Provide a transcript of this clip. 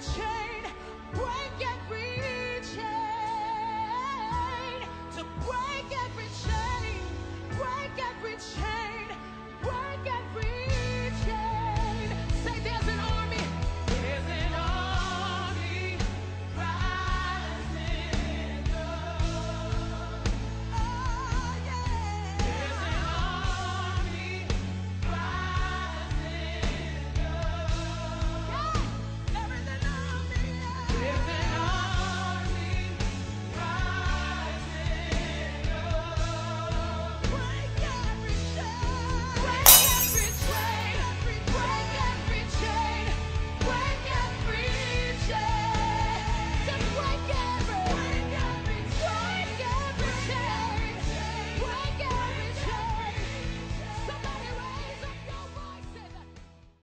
change.